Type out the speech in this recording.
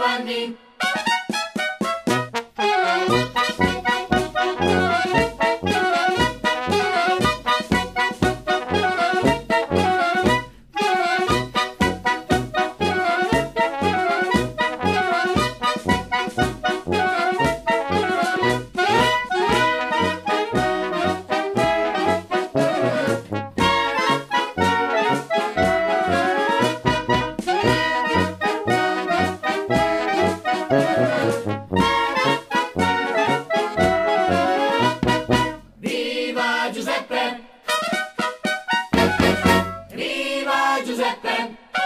Giovanni! Giuseppe!